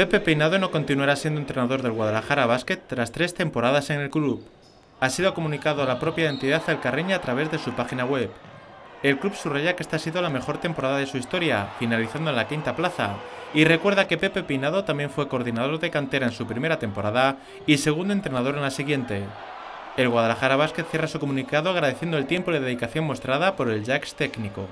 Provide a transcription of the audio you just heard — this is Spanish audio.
Pepe Peinado no continuará siendo entrenador del Guadalajara Basket tras tres temporadas en el club. Ha sido comunicado a la propia entidad alcarreña a través de su página web. El club subraya que esta ha sido la mejor temporada de su historia, finalizando en la quinta plaza, y recuerda que Pepe Peinado también fue coordinador de cantera en su primera temporada y segundo entrenador en la siguiente. El Guadalajara Basket cierra su comunicado agradeciendo el tiempo y la dedicación mostrada por el Jacks técnico.